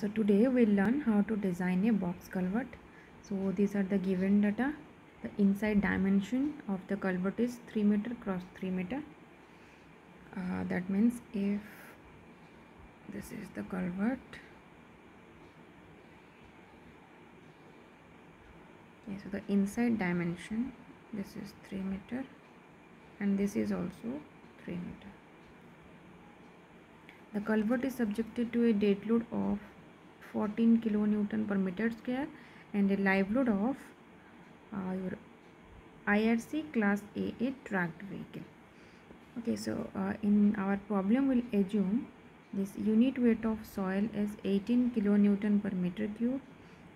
so today we'll learn how to design a box culvert. So these are the given data. The inside dimension of the culvert is 3 meter cross 3 meter. Uh, that means if this is the culvert. Okay so the inside dimension this is 3 meter and this is also 3 meter. The culvert is subjected to a dead load of 14 kilonewton per meter square and a live load of uh, your IRC class AA tracked vehicle. Okay, so uh, in our problem we'll assume this unit weight of soil is 18 kilonewton per meter cube,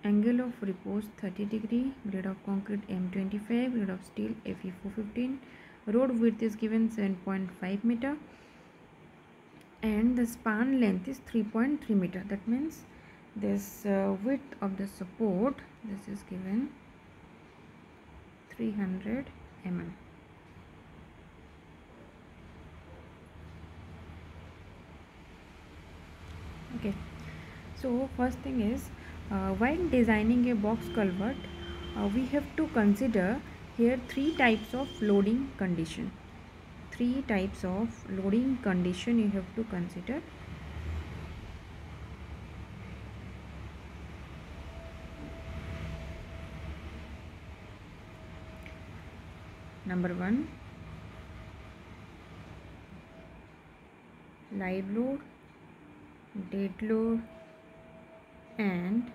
angle of repose 30 degree, grade of concrete M25, grade of steel Fe415, road width is given 7.5 meter and the span length is 3.3 meter that means this uh, width of the support this is given 300 mm. Okay. So first thing is uh, while designing a box culvert uh, we have to consider here three types of loading condition. Three types of loading condition you have to consider number one. Live load dead load and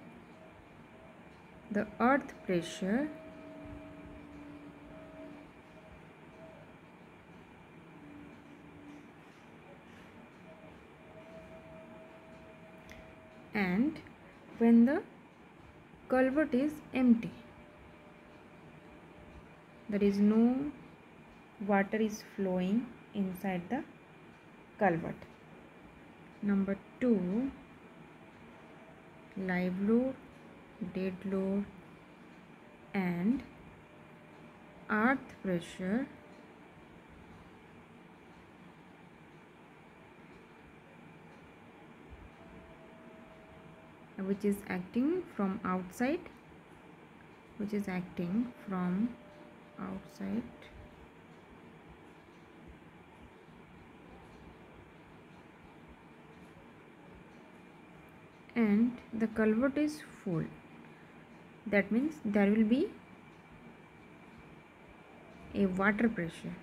the earth pressure and when the culvert is empty there is no water is flowing inside the culvert. Number 2 live load dead load and earth pressure. Which is acting from outside which is acting from outside. And the culvert is full. That means there will be a water pressure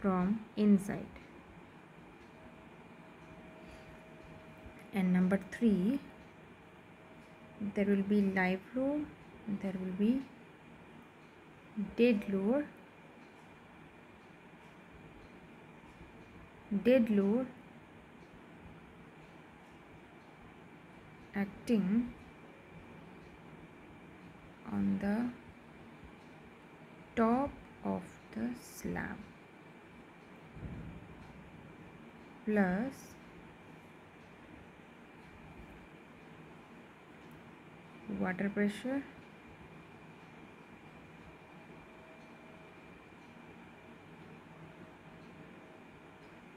from inside. And number 3 there will be live load there will be dead load dead load acting on the top of the slab. Plus water pressure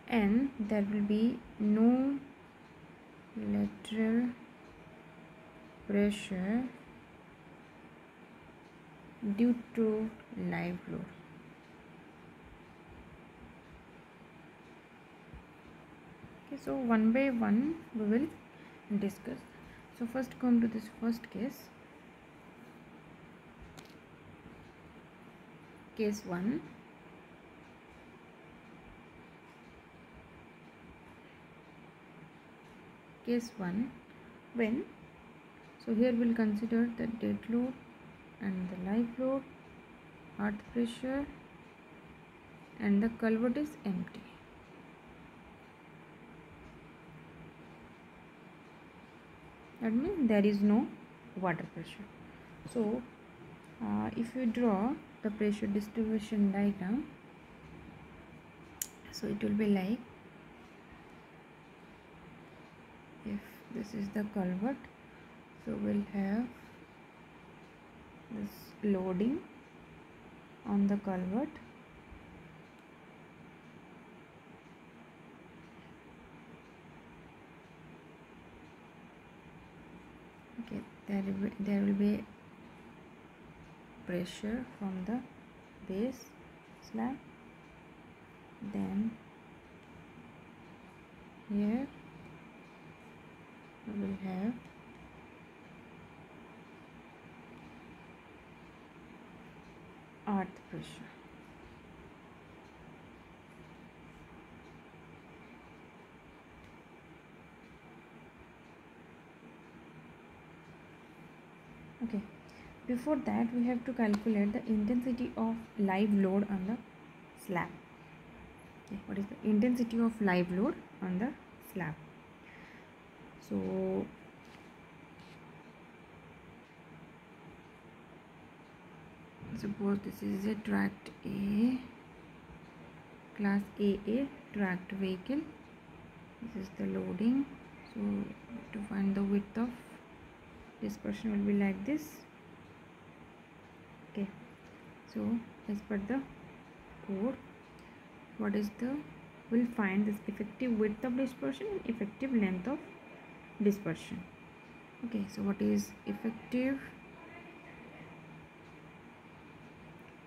and there will be no lateral pressure due to live load. Okay, so one by one we will discuss so first come to this first case. Case 1 case 1 when? So here we'll consider the dead load and the live load earth pressure and the culvert is empty that means there is no water pressure. So uh, if you draw the pressure distribution diagram so it will be like if this is the culvert so we'll have this loading on the culvert okay there will be, there will be pressure from the base slab then here we will have earth pressure okay before that we have to calculate the intensity of live load on the slab. Okay what is the intensity of live load on the slab? So suppose this is a tracked a class aa tracked vehicle. This is the loading. So to find the width of dispersion will be like this so as per the code what is the we'll find this effective width of dispersion and effective length of dispersion. Okay so what is effective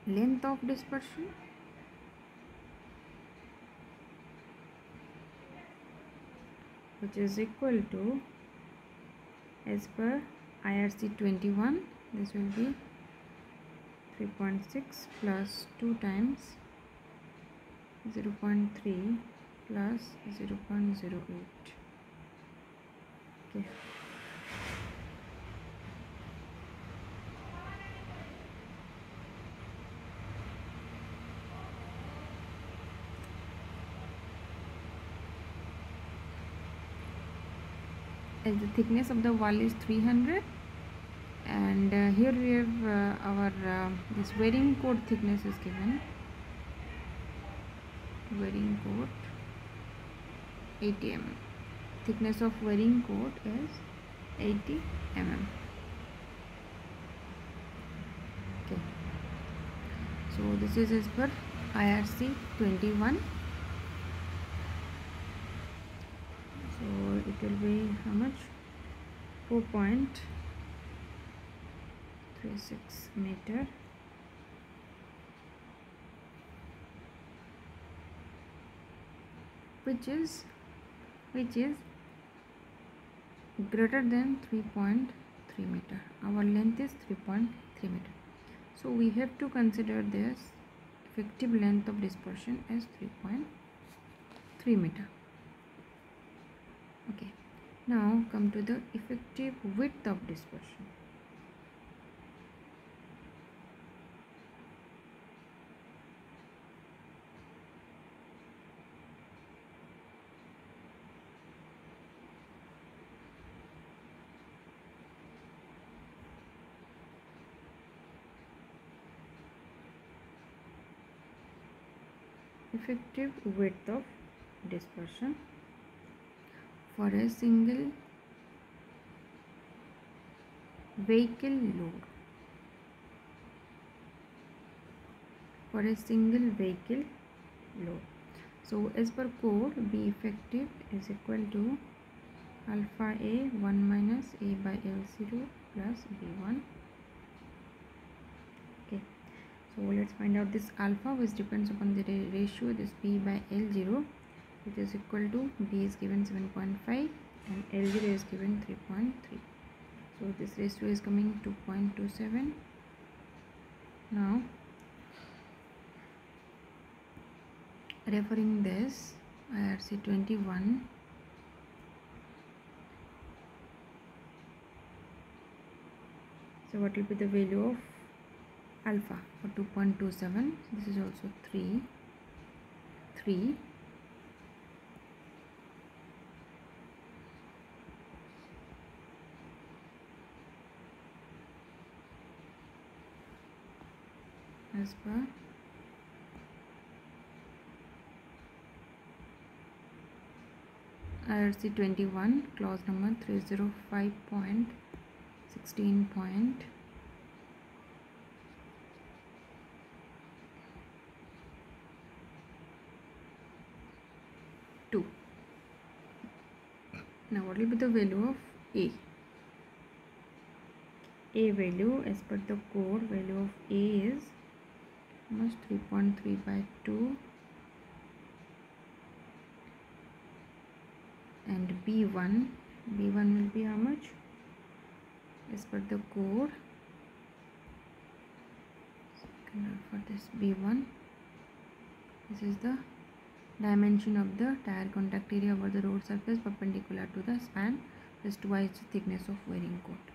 length of dispersion? Which is equal to as per IRC 21 this will be 3.6 plus 2 times 0 0.3 plus 0 0.08 okay. As the thickness of the wall is 300 and uh, here we have uh, our uh, this wearing coat thickness is given. Wearing coat 80 mm thickness of wearing coat is 80 mm okay. So this is as per IRC 21 so it will be how much 4.36 meter. Which is which is greater than 3.3 meter. Our length is 3.3 meter. So we have to consider this effective length of dispersion as 3.3 meter. Okay. Now come to the effective width of dispersion effective width of dispersion for a single vehicle load. For a single vehicle load. So as per code b effective is equal to alpha a 1 minus a by l0 plus b1 okay so let's find out this alpha which depends upon the ratio this b by l0 which is equal to b is given 7.5 and L0 is given 3.3 so this ratio is coming 2.27 now referring this IRC 21 so what will be the value of alpha for 2.27 this is also 3 3 as per. IRC 21 clause number 305.16 point two now what will be the value of A? A value as per the code value of a is almost 3.3 by 2 and b1 b1 will be how much? As per the code so for this b1 this is the dimension of the tire contact area over the road surface perpendicular to the span is twice the thickness of wearing coat.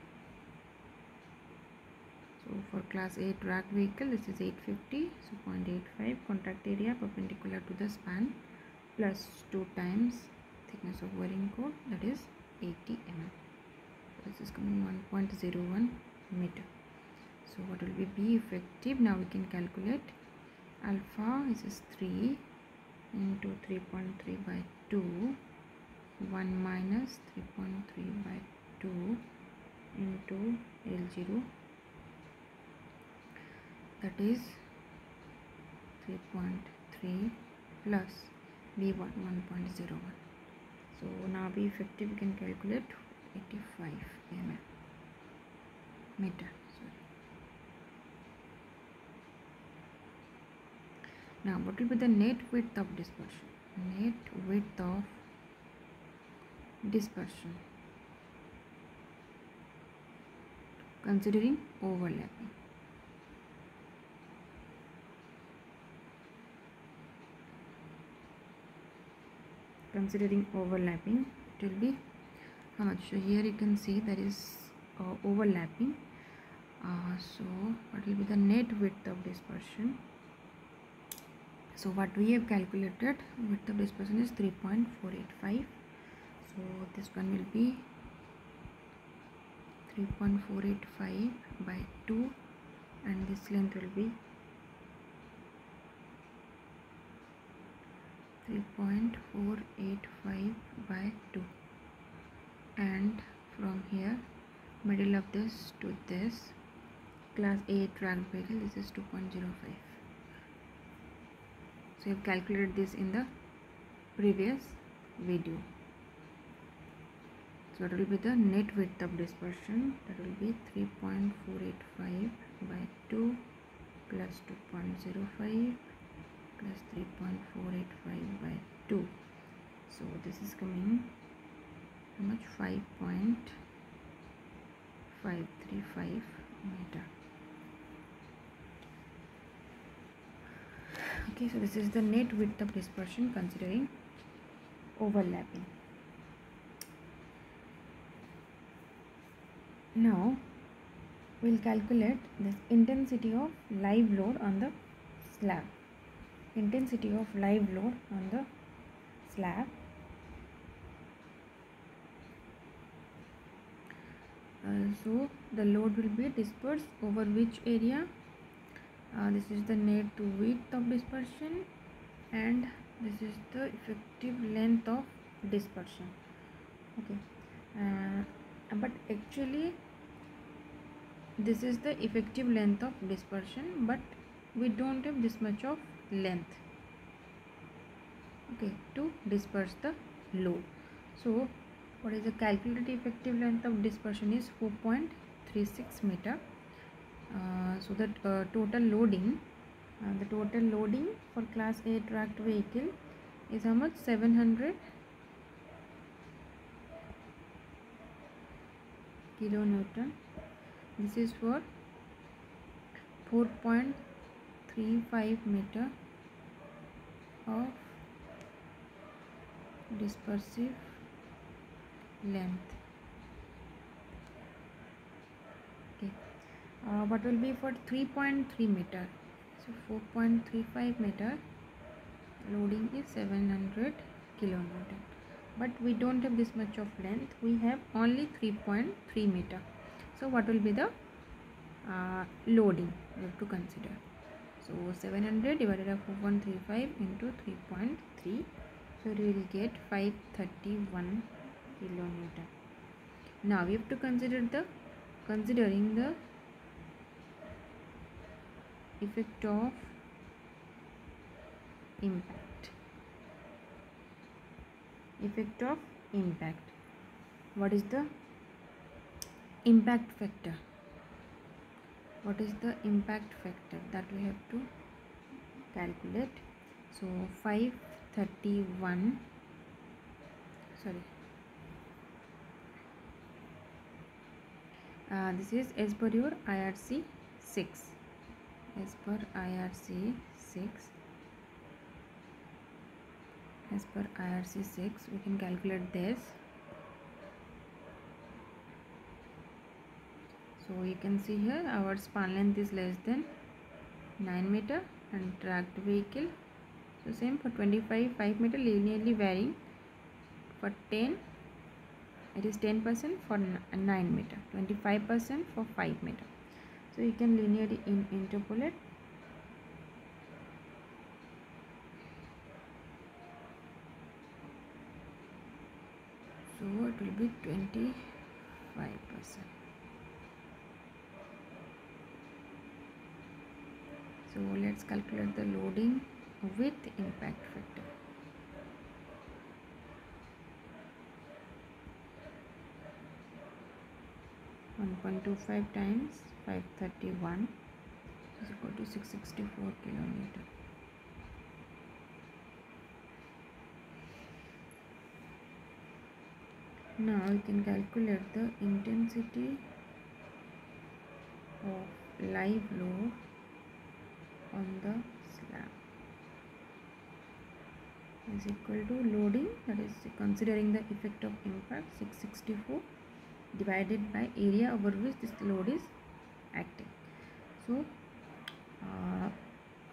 So for class a track vehicle this is 850 so 0.85 contact area perpendicular to the span plus 2 times thickness of wearing coat that is 80 mm this is coming 1.01 meter. So what will be b effective? Now we can calculate. Alpha this is 3 into 3.3 by 2 1 minus 3.3 by 2 into L0 that is 3.3 plus B1 1.01 so now be effective we can calculate 85 mm meter sorry now what will be the net width of dispersion. Net width of dispersion. Considering overlapping. Considering overlapping it will be how much so here you can see there is uh, overlapping. Uh, so what will be the net width of dispersion so what we have calculated width of dispersion is 3.485 so this one will be 3.485 by 2 and this length will be 3.485 by 2 and from here middle of this to this class A vehicle this is 2.05 so you've calculated this in the previous video. So that will be the net width of dispersion. That will be 3.485 by 2 plus 2.05 plus 3.485 by 2 so this is coming how much? 5.535 meter okay so this is the net width of dispersion considering overlapping. Now we'll calculate the intensity of live load on the slab. Intensity of live load on the slab. Uh, so the load will be dispersed over which area uh, this is the net width of dispersion and this is the effective length of dispersion. Okay. Uh, but actually this is the effective length of dispersion but we don't have this much of length. Okay to disperse the load. So what is the calculated effective length of dispersion is 4.36 meter so that uh, total loading uh, the total loading for class a tracked vehicle is how much? 700 kilonewton. This is for 4.35 meter of dispersive length okay uh, what will be for 3.3 meter. So 4.35 meter loading is 700 kilonewton but we don't have this much of length. We have only 3.3 meter. So what will be the uh, loading we have to consider? So 700 divided by 4.35 into 3.3 so we will get 531 kilonewton now we have to consider the considering the effect of impact. Effect of impact. What is the impact factor? What is the impact factor? That we have to calculate. So 531 sorry. Uh, this is as per your IRC 6 as per IRC 6 as per IRC 6 we can calculate this. So you can see here our span length is less than 9 meter and tracked vehicle. So same for 25 5 meter linearly varying. For 10 it is 10 percent for 9 meter. 25 percent for 5 meter so you can linearly in interpolate. So it will be 25 percent. So let's calculate the loading with impact factor one point two five times five thirty one is equal to six sixty four kilometer. Now we can calculate the intensity of live load on the slab. Is equal to loading that is considering the effect of impact 664 divided by area over which this load is acting. So uh,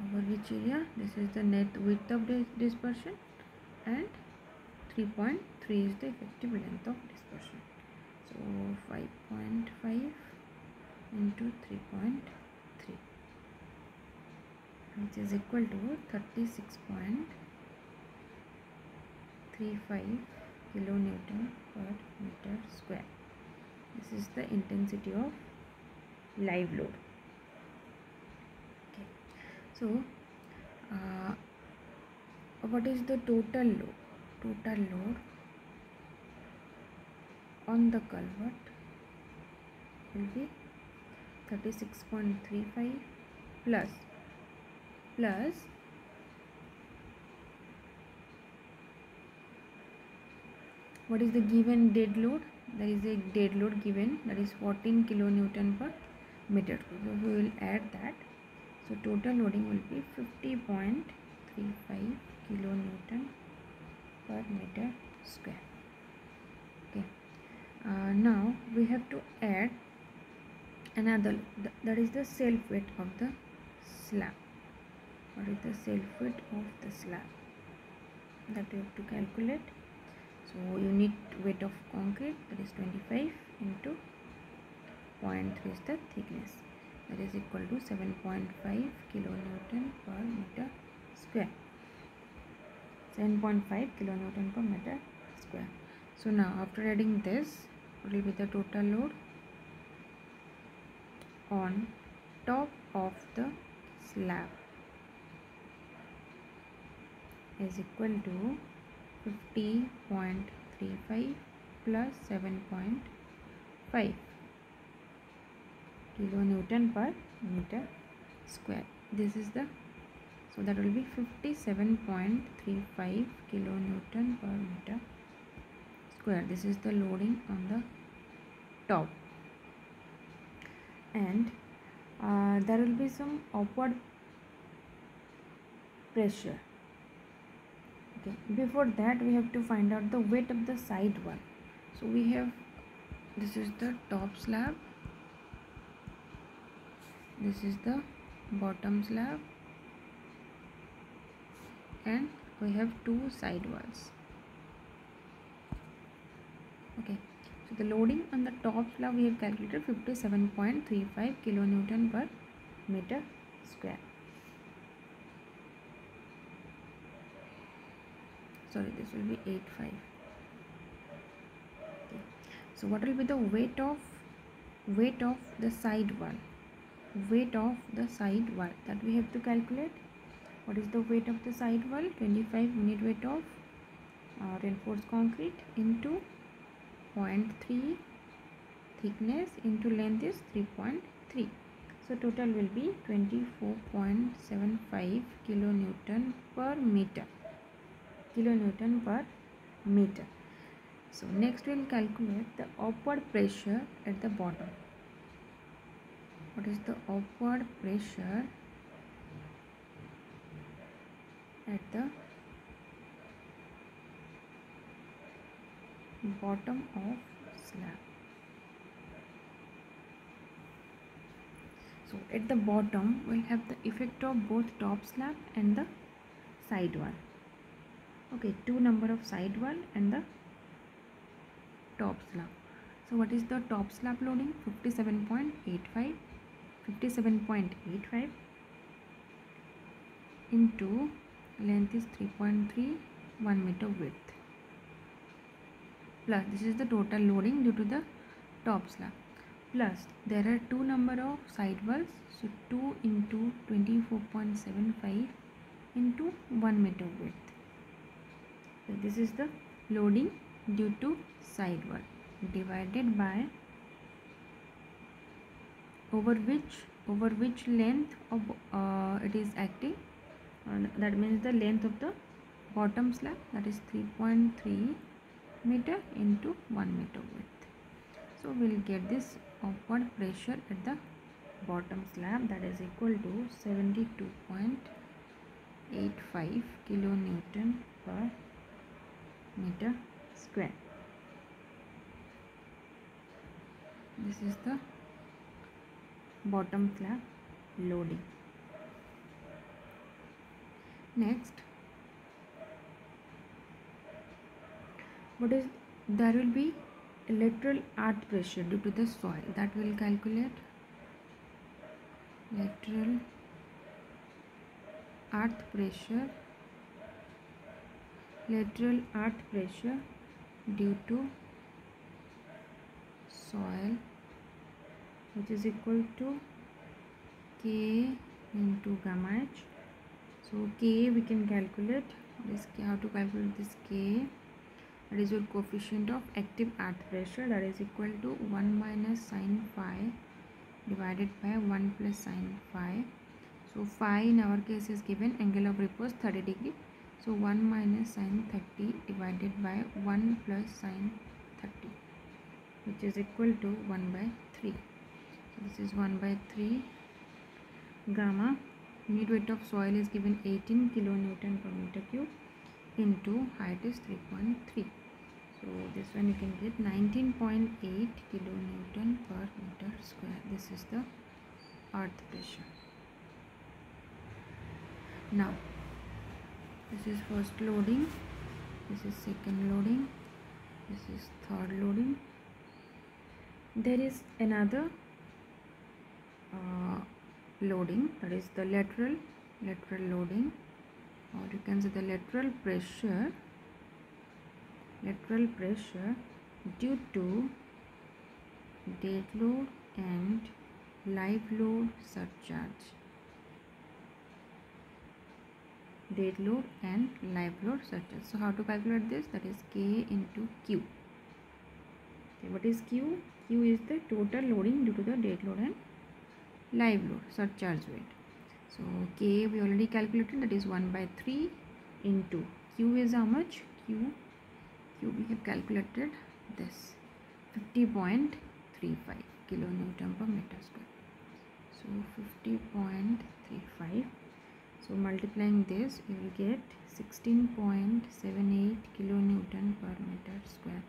over which area? This is the net width of the dispersion and 3.3 is the effective length of dispersion. So 5.5 into 3.3 which is equal to 36.35 kilonewton per meter square this is the intensity of live load. Okay. So uh, what is the total load? Total load on the culvert will be 36.35 plus plus what is the given dead load there is a dead load given that is 14 kilonewton per meter. So we will add that. So total loading will be 50.35 kilonewton per meter square. Okay. Uh, now we have to add another th that is the self weight of the slab. What is the self weight of the slab? That we have to calculate so unit weight of concrete that is 25 into 0.3 is the thickness. That is equal to 7.5 kilonewton per meter square. 7.5 kilonewton per meter square. So now after adding this will be the total load on top of the slab is equal to 50.35 plus 7.5 kilonewton per meter square. This is the so that will be 57.35 kilonewton per meter square. This is the loading on the top. And uh, there will be some upward pressure okay before that we have to find out the weight of the side wall so we have this is the top slab this is the bottom slab and we have two side walls okay so the loading on the top slab we have calculated 57.35 kilonewton per meter square sorry this will be 85 okay. so what will be the weight of weight of the side wall weight of the side wall that we have to calculate. What is the weight of the side wall 25 unit weight of uh, reinforced concrete into 0.3 thickness into length is 3.3 so total will be 24.75 kilonewton per meter kilonewton per meter so next we'll calculate the upward pressure at the bottom. What is the upward pressure at the bottom of slab? So at the bottom we'll have the effect of both top slab and the side wall okay two number of side wall and the top slab. So what is the top slab loading? 57.85 57.85 into length is 3.3 1 meter width. Plus this is the total loading due to the top slab. Plus there are two number of side walls so 2 into 24.75 into 1 meter width so this is the loading due to side wall divided by over which over which length of uh, it is acting. Uh, that means the length of the bottom slab that is 3.3 meter into 1 meter width. So we'll get this upward pressure at the bottom slab that is equal to 72.85 kilonewton per meter square. This is the bottom slab loading. Next what is there will be lateral earth pressure due to the soil. That will calculate lateral earth pressure lateral earth pressure due to soil which is equal to k into gamma h so k we can calculate this k, how to calculate this k that is your coefficient of active earth pressure that is equal to 1 minus sine phi divided by 1 plus sine phi so phi in our case is given angle of repose 30 degree so 1 minus sine 30 divided by 1 plus sine 30 which is equal to 1 by 3 So this is 1 by 3 gamma. Unit weight of soil is given 18 kilonewton per meter cube into height is 3.3 so this one you can get 19.8 kilonewton per meter square. This is the earth pressure. Now this is first loading. This is second loading. This is third loading. There is another uh, loading. That is the lateral lateral loading. Or you can say the lateral pressure lateral pressure due to dead load and live load surcharge dead load and live load surcharge so how to calculate this? That is k into q. Okay, what is q? Q is the total loading due to the dead load and live load surcharge weight. So k we already calculated that is 1 by 3 into q is how much? Q. Q we have calculated this. 50.35 kilonewton per meter square. So 50.35 so multiplying this you will get 16.78 kilonewton per meter square.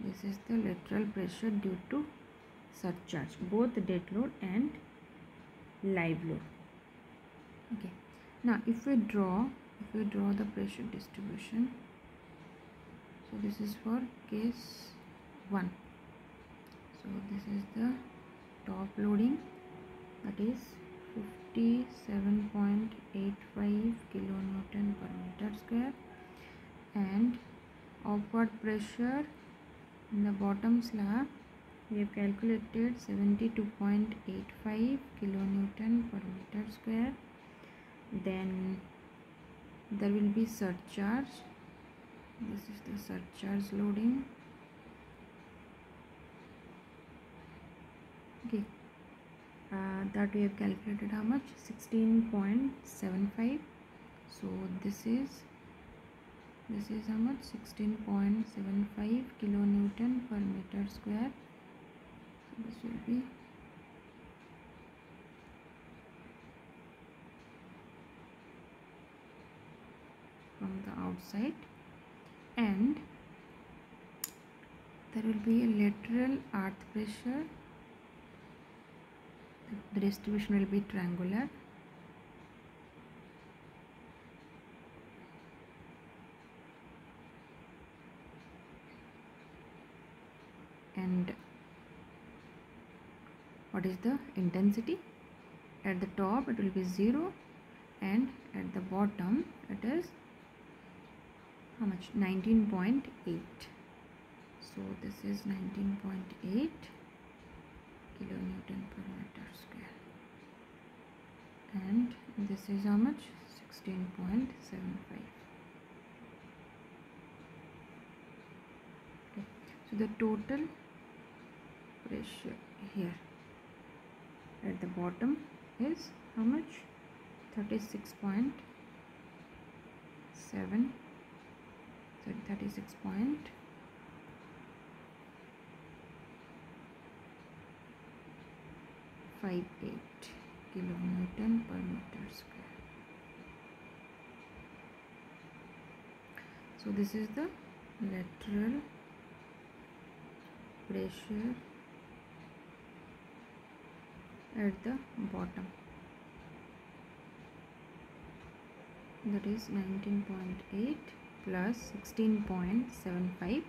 This is the lateral pressure due to surcharge both dead load and live load. Okay. Now if we draw if we draw the pressure distribution so this is for case 1 so this is the top loading that is 57.85 kilonewton per meter square. And upward pressure in the bottom slab we have calculated 72.85 kilonewton per meter square. Then there will be surcharge. This is the surcharge loading. Okay uh, that we have calculated how much? 16.75 so this is this is how much? 16.75 kilonewton per meter square. So this will be from the outside. And there will be a lateral earth pressure the distribution will be triangular. And what is the intensity? At the top it will be 0 and at the bottom it is how much? 19.8 so this is 19.8 kilonewton per meter square. And this is how much? 16.75 okay. So the total pressure here at the bottom is how much? 36.7 so 36 point five eight kilonewton per meter square. So this is the lateral pressure at the bottom. That is 19.8 plus 16.75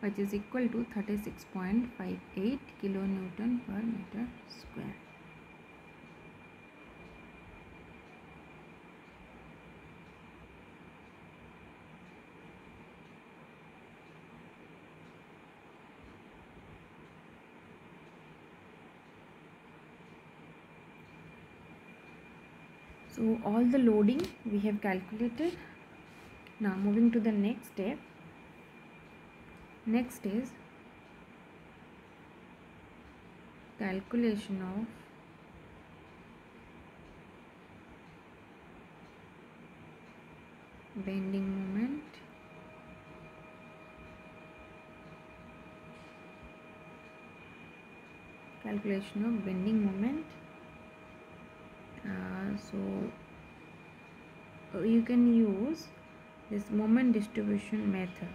which is equal to 36.58 kilonewton per meter square. So all the loading we have calculated now moving to the next step next is calculation of bending moment calculation of bending moment. Uh, so uh, you can use this moment distribution method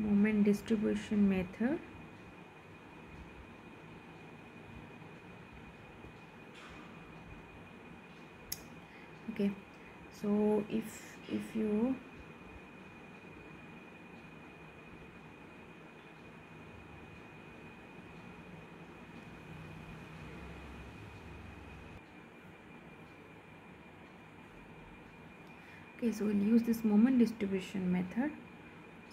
moment distribution method. Okay so if if you okay so we'll use this moment distribution method.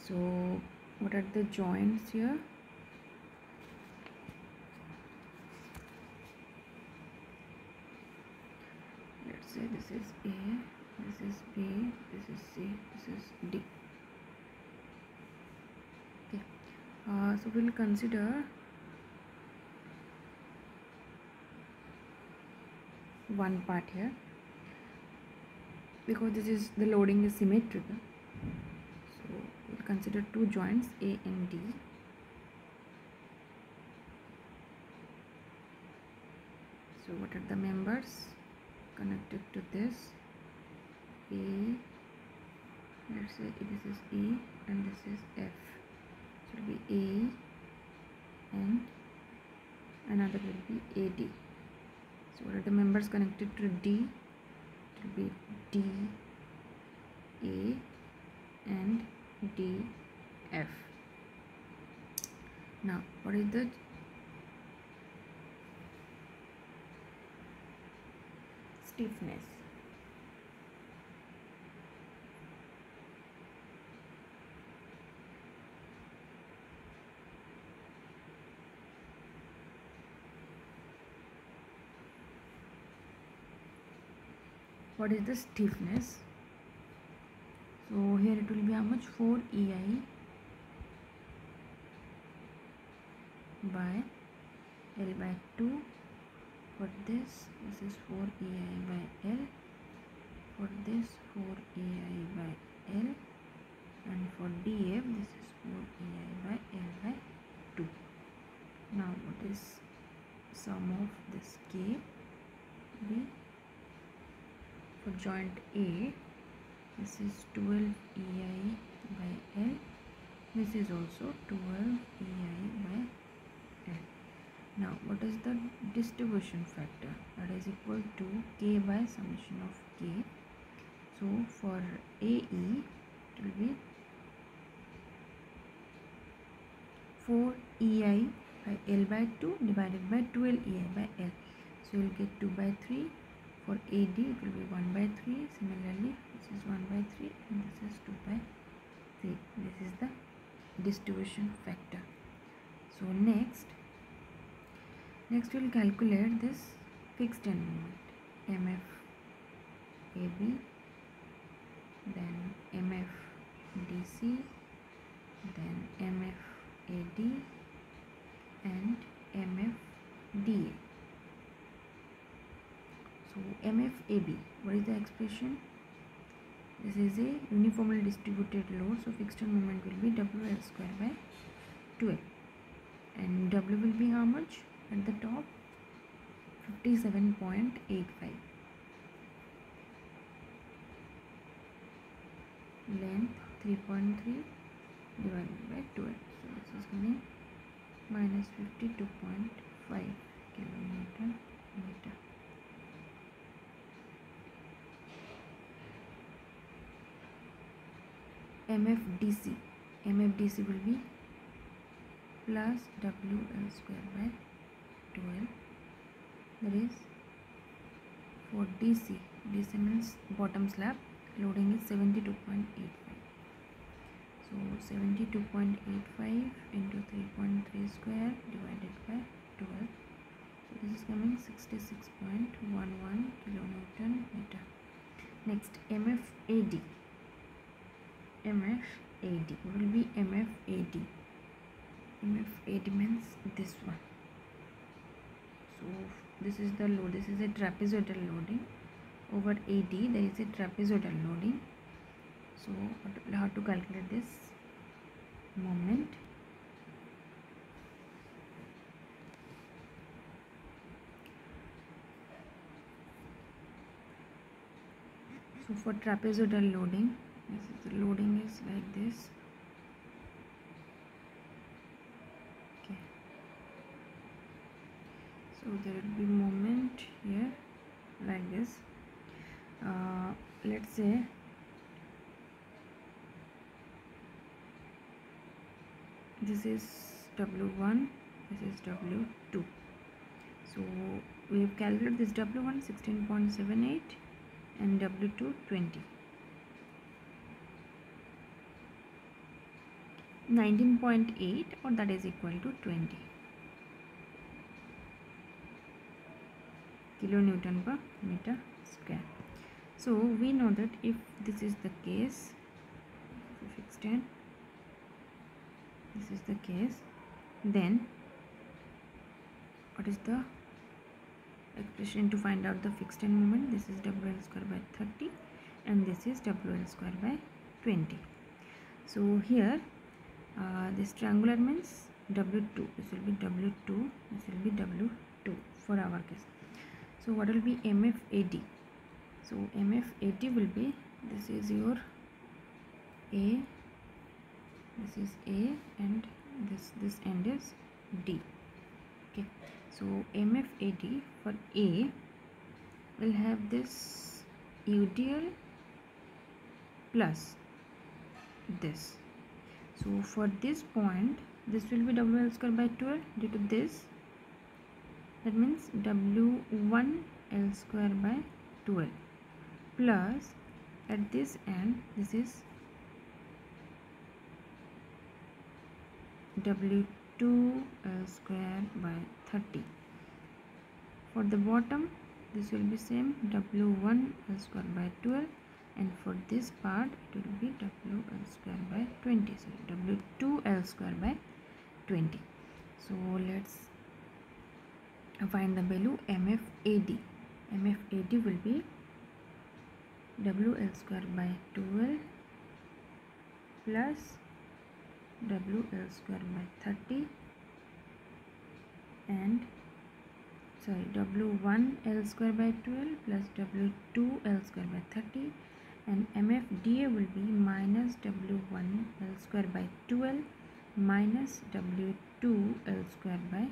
So what are the joints here? Let's say this is a this is b this is c this is d. Okay. Uh, so we'll consider one part here because this is the loading is symmetrical consider two joints a and d. So what are the members connected to this? A let's say this is e and this is f. So it will be a and another will be ad so what are the members connected to d? It will be D A and D F. Now, what is the stiffness? what is the stiffness so here it will be how much? 4 ei by l by 2 for this this is 4 ei by l. For this 4 ei by l. And for df this is 4 ei by l by 2 now what is sum of this k? B. For joint a this is 12 ei by l. This is also 12 ei by l. Now what is the distribution factor? That is equal to k by summation of k. So for ae it will be 4 ei by l by 2 divided by 12 ei by l. So you'll get 2 by 3 for ad it will be 1 by 3 similarly this is 1 by 3 and this is 2 by 3 this is the distribution factor. So next next we'll calculate this fixed end moment mf ab then mf dc then mf ad and mf da so mf ab what is the expression? This is a uniformly distributed load so fixed moment will be wl square by 12 and w will be how much? At the top 57.85 length 3.3 divided by 12 so this is going to be minus 52.5 kilonewton meter MFDC MFDC will be plus WL square by 12 that is for DC DC means bottom slab. Loading is 72.85 so 72.85 into 3.3 square divided by 12 so this is coming 66.11 kilonewton meter. Next MFAD MFAD will be MFAD MFAD means this one. So this is the load this is a trapezoidal loading. Over AD there is a trapezoidal loading. So how to calculate this moment. So for trapezoidal loading this is the loading is like this. Okay. so there will be moment here like this. Uh, let's say this is w1 this is w2 so we have calculated this w1 16.78 and w2 20 19.8 or that is equal to 20 kilonewton per meter square. So we know that if this is the case fixed end this is the case then what is the expression to find out the fixed end moment? This is wl square by 30 and this is wl square by 20 so here uh, this triangular means w2 this will be w2 this will be w2 for our case. So what will be mfad so mfad will be this is your a this is a and this this end is d. Okay. So mfad for a will have this udl plus this so for this point this will be wl square by 12 due to this. That means w1 l square by 12 plus at this end this is w2 l square by 30 for the bottom this will be same w1 l square by 12 and for this part it will be w l square by 20 so w2 l square by 20 so let's find the value mfad mfad will be wl square by 12 plus wl square by 30 and sorry w1 l square by 12 plus w2 l square by 30 and mfda will be minus w1 l square by 12 minus w2 l square by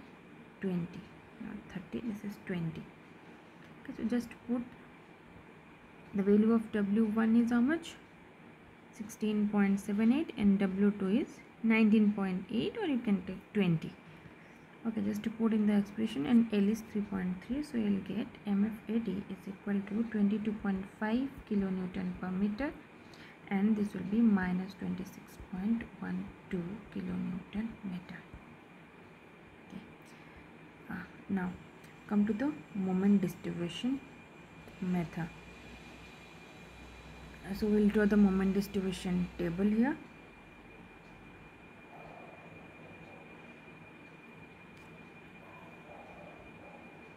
20 not 30 this is 20 okay so just put the value of w1 is how much? 16.78 and w2 is 19.8 or you can take 20 okay just to put in the expression and L is 3.3 so you'll get MFAD is equal to 22.5 kilonewton per meter and this will be minus 26.12 kilonewton meter. Okay. Ah, now come to the moment distribution method. So we'll draw the moment distribution table here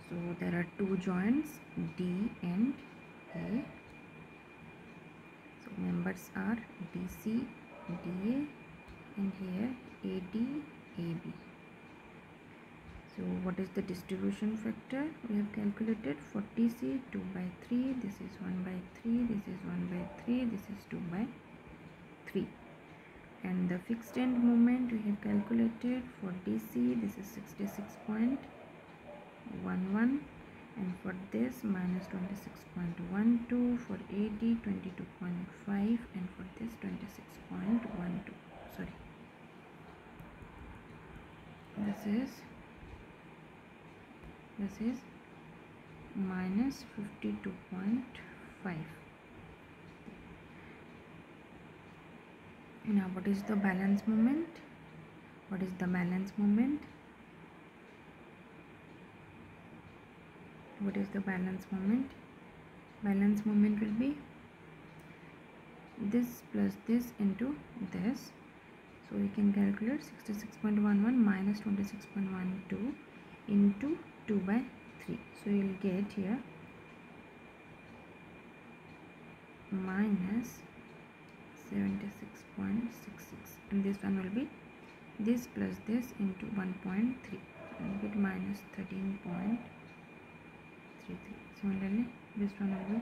so there are two joints D and A. So members are DC DA and here AD AB so what is the distribution factor? We have calculated 40C 2 by 3 this is 1 by 3 this is 1 by 3 this is 2 by 3 and the fixed end moment we have calculated for DC this is 66. 11 and for this minus 26.12 for AD 22.5 and for this 26.12 sorry. This is this is minus 52.5 now what is the balance moment? What is the balance moment what is the balance moment? Balance moment will be this plus this into this. So we can calculate 66.11 minus 26.12 into 2 by 3 so you will get here minus 76.66 and this one will be this plus this into 1.3 so you get minus 13. 3 similarly this one will be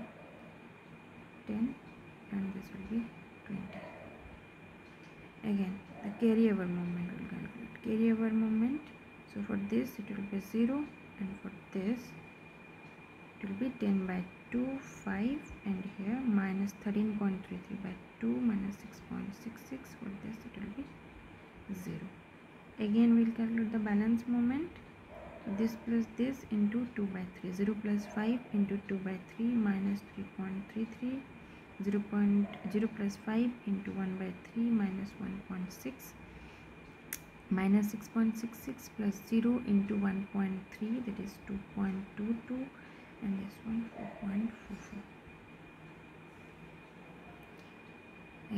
10 and this will be 20 again the carryover moment will calculate. Carryover moment so for this it will be 0 and for this it will be 10 by 2 5 and here minus 13.33 by 2 minus 6.66 for this it will be 0 again we'll calculate the balance moment this plus this into 2 by 3 0 plus 5 into 2 by 3 minus 3.33 0, 0 plus 5 into 1 by 3 minus 1.6 minus 6.66 plus 0 into 1.3 that is 2.22 and this one 4.44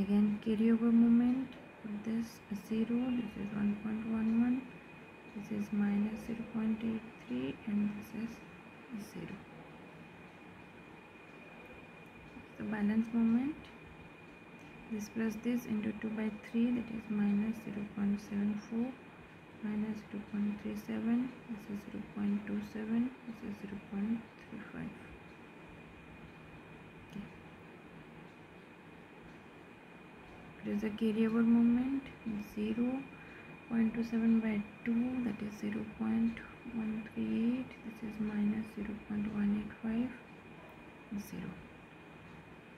again carryover moment. For this 0 this is 1.11 this is minus 0 0.83 and this is 0 the balance moment. This plus this into 2 by 3 that is minus 0 0.74 minus 0 0.37 this is 0 0.27 this is 0 0.35 okay. it is a carryover moment 0 0.27 by 2 that is 0 0.138 this is minus 0 0.185 0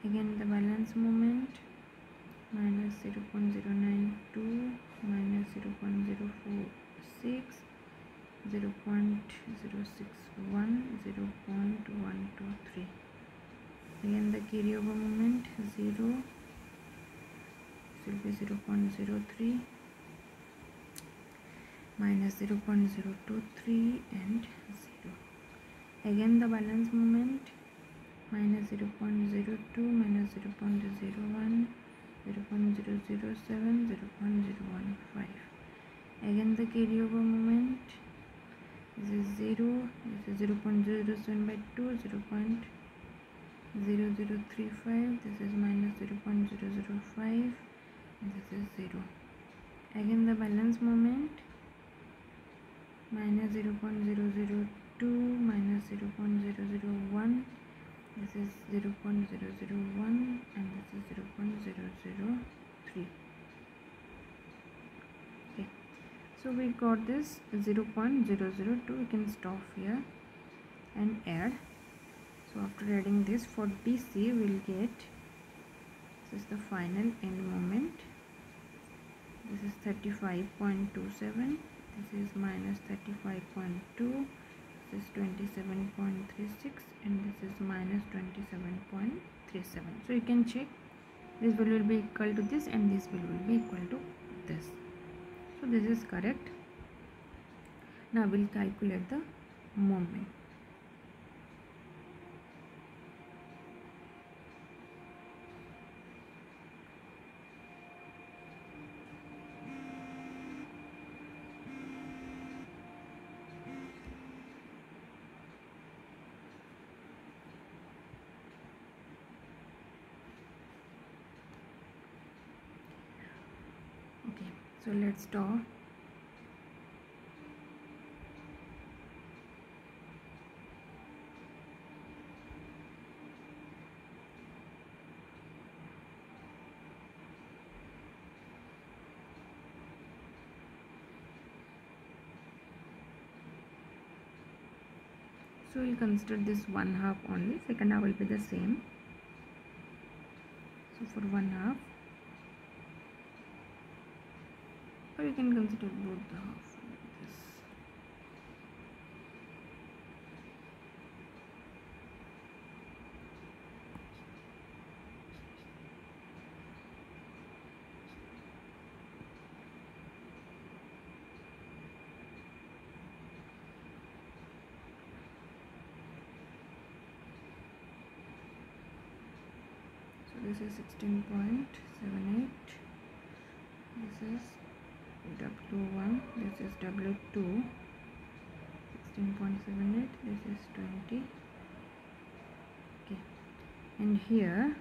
again the balance moment minus 0 0.092 minus 0 0.046 0 0.061 0 0.123 again the carryover moment 0 this will be 0 0.03 minus 0 0.023 and 0 again the balance moment minus 0 0.02 minus 0 0.01 0 0.007 0 0.015 again the carryover moment this is 0 this is 0 0.007 by 2 0 0.0035 this is minus 0 0.005 and this is 0 again the balance moment minus 0 0.002 minus 0 0.001 this is 0 0.001 and this is 0 0.003 okay. So we got this 0 0.002 we can stop here and add. So after adding this for DC we'll get this is the final end moment. This is 35.27 this is minus 35.2 this is 27.36 and this is minus 27.37 so you can check this value will be equal to this and this value will be equal to this. So this is correct. Now we'll calculate the moment okay so let's draw so we'll consider this one half only. Second half will be the same. So for one half you can consider both the half like this so this is 16.78 this is w1 this is w2 16.78 this is 20 okay. And here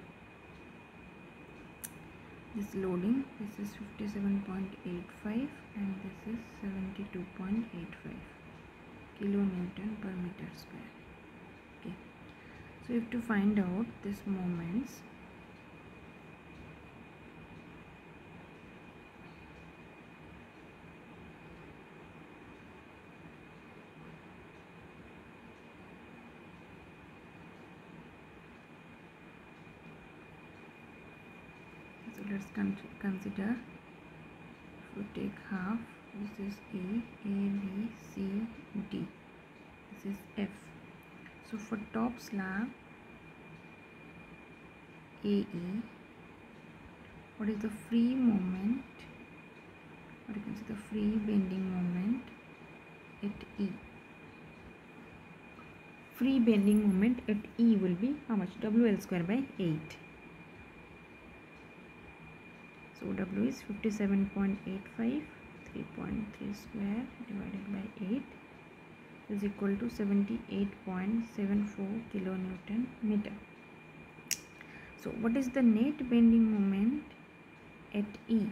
this loading this is 57.85 and this is 72.85 kilonewton per meter square. Okay. So you have to find out this moments consider if we take half. This is a a b c d. This is f. So for top slab ae what is the free moment? Or you can see the free bending moment at e. Free bending moment at e will be how much? Wl square by 8 so W is 57.85 3.3 square divided by 8 is equal to 78.74 kilonewton meter. So what is the net bending moment at E?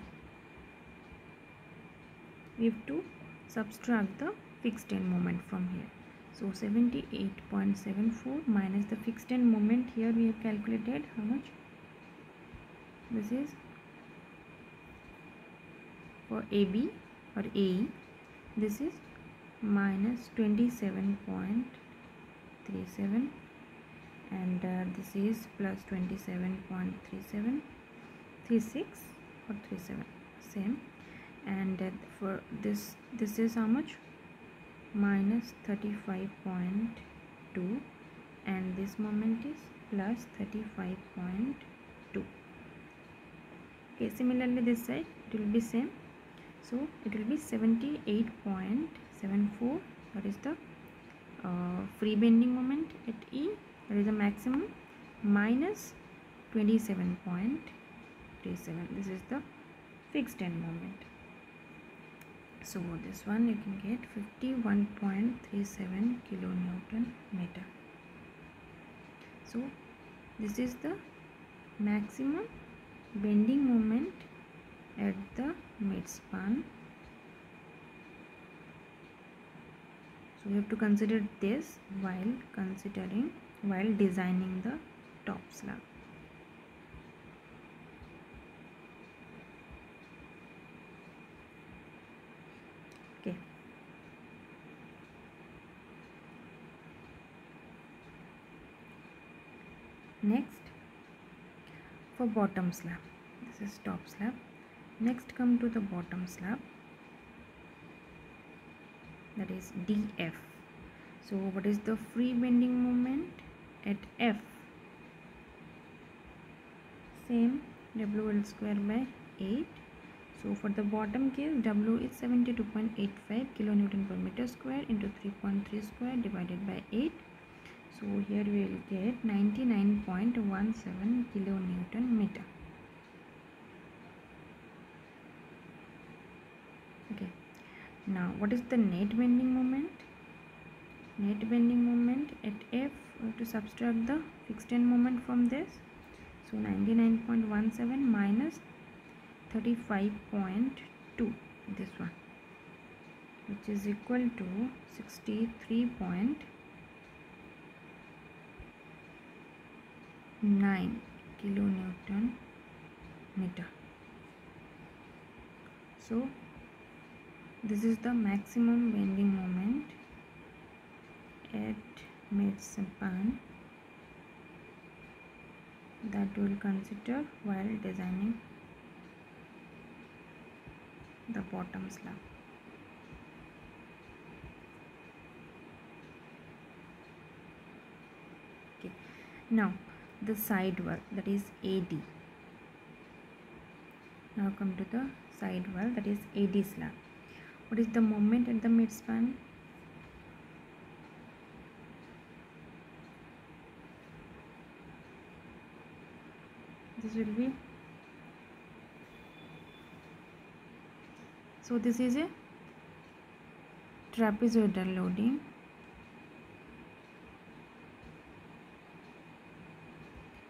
We have to subtract the fixed end moment from here. So 78.74 minus the fixed end moment here we have calculated how much? This is for AB or AE this is minus 27.37 and uh, this is plus 27.37 36 or 37 same. And uh, for this this is how much? Minus 35.2 and this moment is plus 35.2 okay similarly this side it will be same so it will be 78.74 that is the uh, free bending moment at E? That is the maximum? Minus 27.37 this is the fixed end moment. So this one you can get 51.37 kilonewton meter. So this is the maximum bending moment at the midspan so we have to consider this while considering while designing the top slab. Okay. Next for bottom slab. This is top slab next come to the bottom slab. That is df so what is the free bending moment? At f. Same wl square by 8 so for the bottom case w is 72.85 kilonewton per meter square into 3.3 square divided by 8 so here we will get 99.17 kilonewton meter okay now what is the net bending moment? Net bending moment at f we have to subtract the fixed end moment from this. So 99.17 minus 35.2 this one which is equal to 63.9 kilonewton meter. So this is the maximum bending moment at midspan that we will consider while designing the bottom slab. Okay. Now the side wall that is AD. Now come to the side wall that is AD slab. What is the moment at the midspan? This will be so this is a trapezoidal loading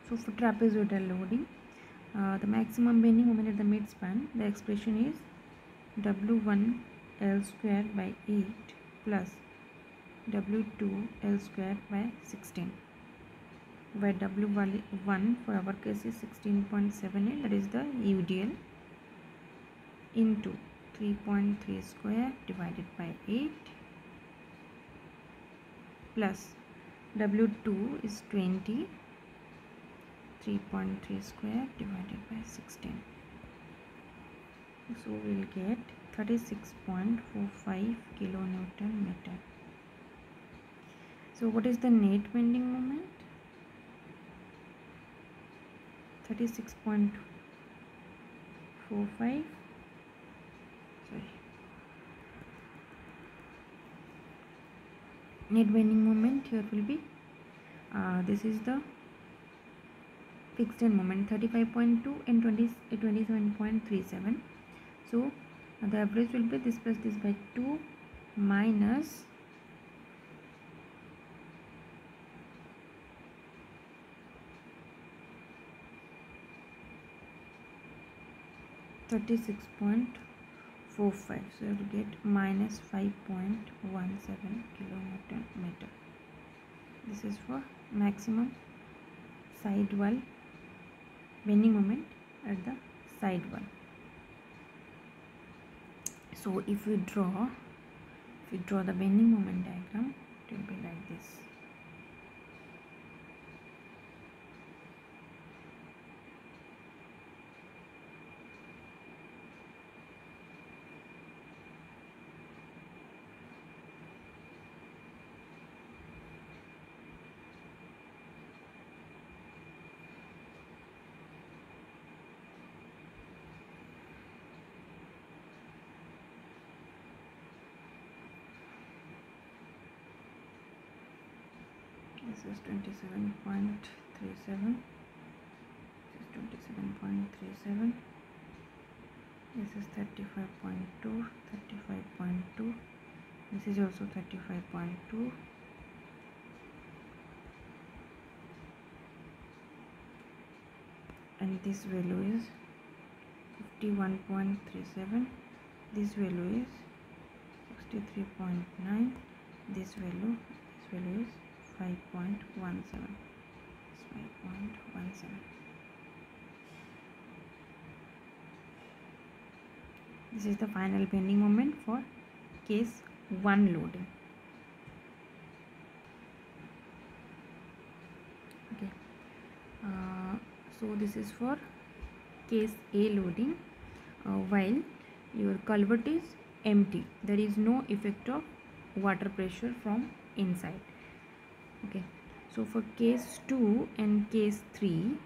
so for trapezoidal loading uh, the maximum bending moment at the midspan the expression is w1 l square by 8 plus w2 l square by 16 where w1 for our case is 16.78 that is the UDL into 3.3 square divided by 8 plus W2 is 20 3.3 square divided by 16 so we'll get 36.45 kilonewton meter. So what is the net bending moment? 36.45 sorry. Net bending moment here will be uh, this is the fixed end moment 35.2 and 20 27.37 so the average will be this plus this by 2 minus Thirty-six point 45 so you will get minus 5.17 kilonewton meter. This is for maximum side wall bending moment at the side wall so if we draw if we draw the bending moment diagram it will be like this. this is 27.37 this is 27.37 this is 35.2 35.2 this is also 35.2 and this value is 51.37 this value is 63.9 this value this value is 5.17 5.17 this is the final bending moment for case 1 loading. Okay. Uh, so this is for case A loading uh, while your culvert is empty. There is no effect of water pressure from inside okay. So for case 2 and case 3